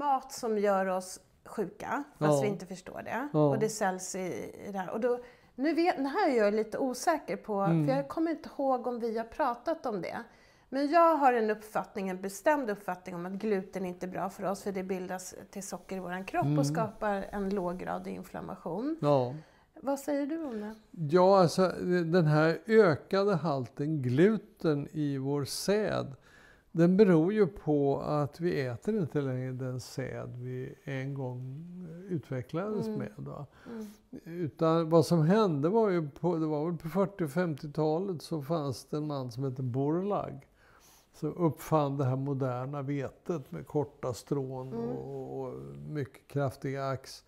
mat som gör oss sjuka, fast Ja. vi inte förstår det. Ja. Och det säljs i, i det här. Och då, nu vet, det här är jag lite osäker på, Mm. för jag kommer inte ihåg om vi har pratat om det. Men jag har en uppfattning, en bestämd uppfattning om att gluten inte är bra för oss, för det bildas till socker i vår kropp Mm. och skapar en låggradig inflammation. Ja. Vad säger du om det? Ja, alltså den här ökade halten gluten i vår säd, den beror ju på att vi äter inte längre den säd vi en gång utvecklades Mm. med. Va? Mm. Utan vad som hände var ju på, det var väl på 40 och 50-talet så fanns det en man som hette Borlag. Som uppfann det här moderna vetet med korta strån Mm. och, och mycket kraftiga ax.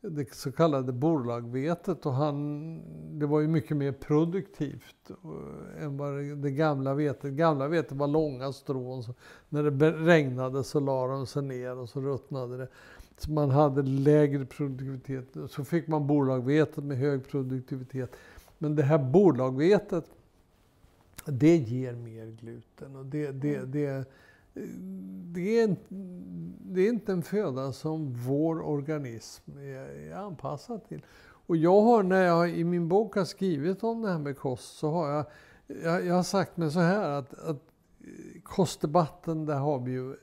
Det så kallade borlagvetet och han, det var ju mycket mer produktivt eh, än vad det, gamla vetet. Gamla vetet var långa strån. Så när det regnade så la de sig ner och så ruttnade det. Så man hade lägre produktivitet. Så fick man bolagvetet med hög produktivitet. Men det här bolagvetet, det ger mer gluten. Och det, det, det, det, är, det är inte en föda som vår organism är, är anpassad till. Och jag har, när jag i min bok har skrivit om det här med kost, så har jag, jag, jag har sagt mig så här att, att eh, kostdebatten, där har vi ju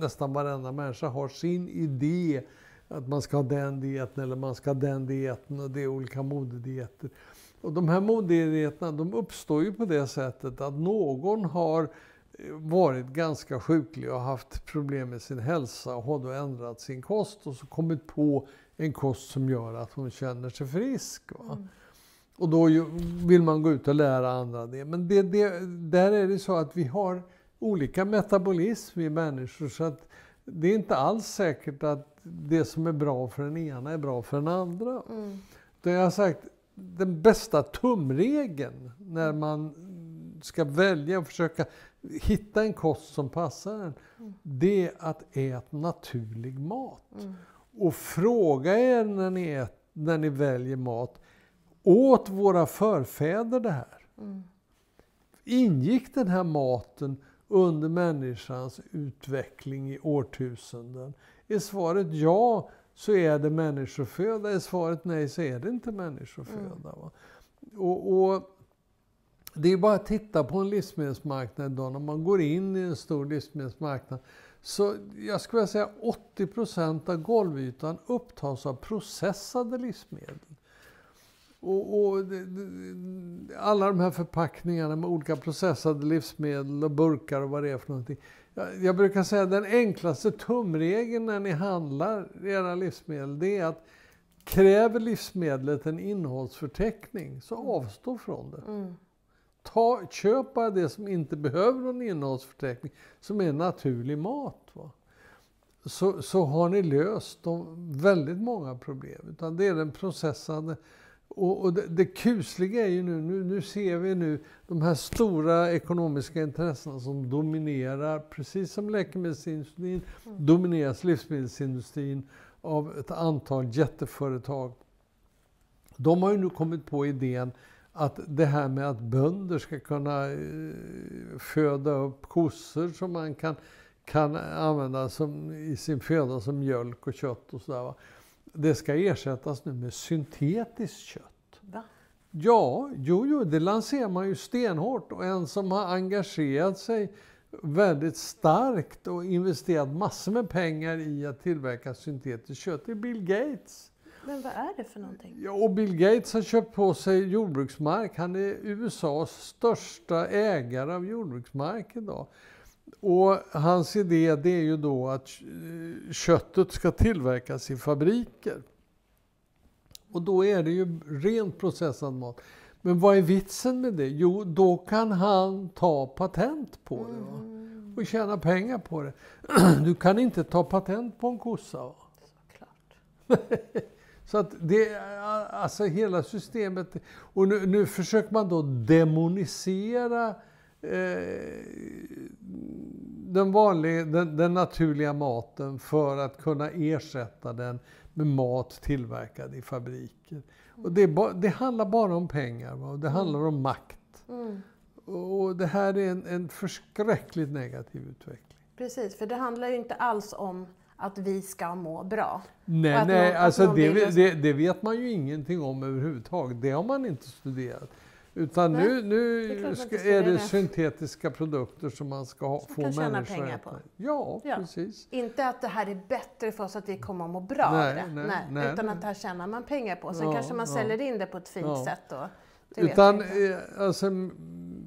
nästan varenda människa har sin idé att man ska ha den dieten eller man ska ha den dieten och det är olika modedieter. Och de här modedieterna de uppstår ju på det sättet att någon har eh, varit ganska sjuklig och haft problem med sin hälsa och har då ändrat sin kost och så kommit på en kost som gör att hon känner sig frisk. Mm. Och då vill man gå ut och lära andra det. Men det, det, där är det så att vi har olika metabolism vi människor. Så att det är inte alls säkert att det som är bra för den ena är bra för den andra. Mm. Jag har sagt, den bästa tumregeln när man ska välja och försöka hitta en kost som passar en, Mm. det är att äta naturlig mat. Mm. Och fråga er när ni, ät, när ni väljer mat, åt våra förfäder det här? Mm. Ingick den här maten under människans utveckling i årtusenden? Är svaret ja, så är det människoföda. Är svaret nej, så är det inte människoföda. Va? Och, och det är bara att titta på en livsmedelsmarknad idag. När man går in i en stor livsmedelsmarknad så jag skulle vilja säga 80 procent av golvytan upptas av processade livsmedel. Och, och det, det, alla de här förpackningarna med olika processade livsmedel och burkar och vad det är för någonting. Jag, jag brukar säga att den enklaste tumregeln när ni handlar era livsmedel det är att kräver livsmedlet en innehållsförteckning så avstå från det. Mm. Ta, köp bara det som inte behöver någon innehållsförteckning, som är naturlig mat. Va? Så, så har ni löst de, väldigt många problem. Utan det är den processande. Och, och det, det kusliga är ju nu, nu, nu ser vi nu de här stora ekonomiska intressena som dominerar, precis som läkemedelsindustrin, domineras livsmedelsindustrin av ett antal jätteföretag. De har ju nu kommit på idén att det här med att bönder ska kunna eh, föda upp kossor som man kan, kan använda som, i sin föda som mjölk och kött och sådär. Det ska ersättas nu med syntetiskt kött. Va? Ja, jo, jo, det lanserar man ju stenhårt och en som har engagerat sig väldigt starkt och investerat massor med pengar i att tillverka syntetiskt kött är Bill Gates. Men vad är det för någonting? Ja, och Bill Gates har köpt på sig jordbruksmark. Han är USAs största ägare av jordbruksmark idag. Och hans idé det är ju då att eh, köttet ska tillverkas i fabriker. Och då är det ju rent processad mat. Men vad är vitsen med det? Jo, då kan han ta patent på det va? Mm. och tjäna pengar på det. Du kan inte ta patent på en kossa. Va? Såklart. Så att det, alltså hela systemet, och nu, nu försöker man då demonisera eh, den, vanliga, den, den naturliga maten för att kunna ersätta den med mat tillverkad i fabriker. Och det, det handlar bara om pengar va? det handlar om makt. Mm. Och det här är en, en förskräckligt negativ utveckling. Precis, för det handlar ju inte alls om att vi ska må bra. Nej, nej någon- alltså det, vill- det, det vet man ju ingenting om överhuvudtaget. Det har man inte studerat. Utan Nej, nu, det är nu klart man ska, är det det. syntetiska produkter som man ska ha, Som få kan människor pengar att på. äta. Ja, Ja. precis. Inte att det här är bättre för oss att vi kommer att må bra Nej, av det. nej, Nej, nej, utan att det här tjänar man pengar på. Sen Ja, kanske man ja. säljer in det på ett fint Ja. sätt då. Det vet Utan eh, alltså,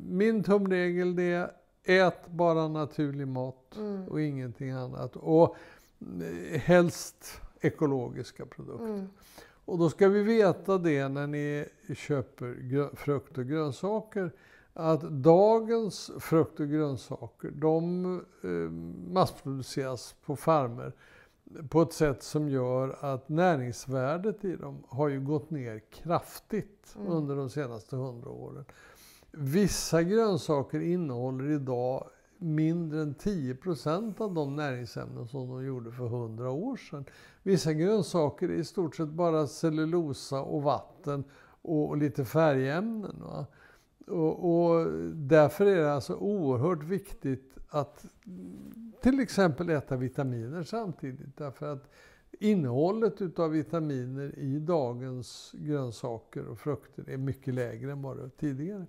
min tumregel det är ät bara naturlig mat Mm. och ingenting annat. Och helst ekologiska produkter. Mm. Och då ska vi veta det när ni köper frukt och grönsaker att dagens frukt och grönsaker de eh, massproduceras på farmer på ett sätt som gör att näringsvärdet i dem har ju gått ner kraftigt Mm. under de senaste hundra åren. Vissa grönsaker innehåller idag mindre än 10% av de näringsämnen som de gjorde för 100 år sedan. Vissa grönsaker är i stort sett bara cellulosa och vatten och, lite färgämnen. Va? Och, och därför är det alltså oerhört viktigt att till exempel äta vitaminer samtidigt. Därför att innehållet utav vitaminer i dagens grönsaker och frukter är mycket lägre än vad det var tidigare.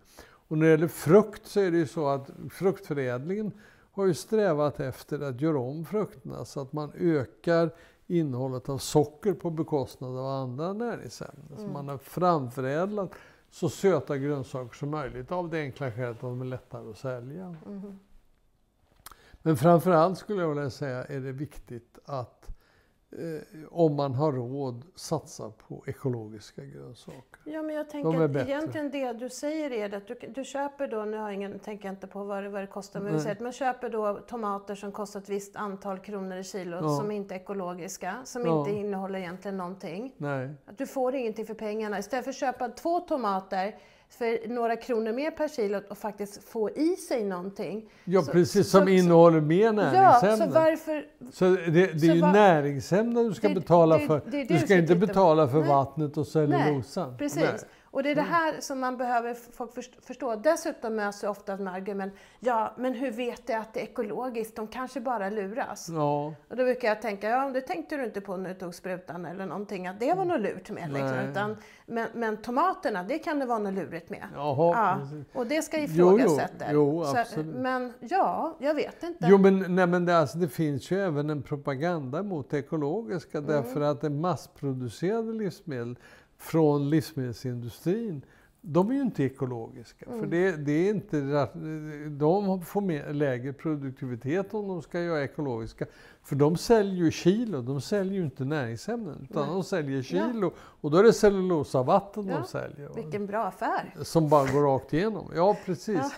Och när det gäller frukt så är det ju så att fruktförädlingen har ju strävat efter att göra om frukterna så att man ökar innehållet av socker på bekostnad av andra näringsämnen. Så Mm. man har framförädlat så söta grönsaker som möjligt av det enkla skälet att de är lättare att sälja. Mhm. Men framförallt skulle jag vilja säga är det viktigt att eh, om man har råd satsa på ekologiska grönsaker. Ja, men jag De tänker är att bättre. egentligen det du säger är att du, du köper då, nu har jag ingen, tänker jag inte på vad det, vad det kostar, men säger att man köper då tomater som kostar ett visst antal kronor i kilo Ja. som inte är ekologiska, som Ja. inte innehåller egentligen någonting. Nej. Att du får ingenting för pengarna. Istället för att köpa två tomater för några kronor mer per kilo och faktiskt få i sig någonting. Ja, Så- precis som så- innehåller mer Ja, så näringsämnen. varför... Så det, det är så ju vad- näringsämnen du ska Det- betala det- för. du ska inte betala för Nej. vattnet och cellulosan. Precis. Nej. Och det är det Mm. här som man behöver folk först- förstå. Dessutom möts jag ofta med argument, ja men hur vet jag att det är ekologiskt? De kanske bara luras. Ja, Och då brukar jag tänka, ja det tänkte du inte på när du tog sprutan eller någonting, att det var något lurt med. Liksom. Utan, men, men tomaterna, det kan det vara något lurigt med. jaha, Ja, och det ska Jo, jo. Jo, absolut. men ja, jag vet inte. Jo, men, nej, men det, alltså, det finns ju även en propaganda mot det ekologiska Mm. därför att det massproducerade livsmedel från livsmedelsindustrin de är ju inte ekologiska. Mm. För det, det är inte, de får mer, lägre produktivitet om de ska göra ekologiska. För de säljer ju kilo, de säljer ju inte näringsämnen. Utan Nej. de säljer kilo. Och då är det cellulosavatten Ja, de säljer. Vilken bra affär. Som bara går rakt igenom. Ja, precis.